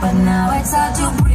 But now it's hard to breathe.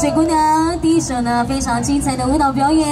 水姑娘第一首呢非常精彩的舞蹈表演。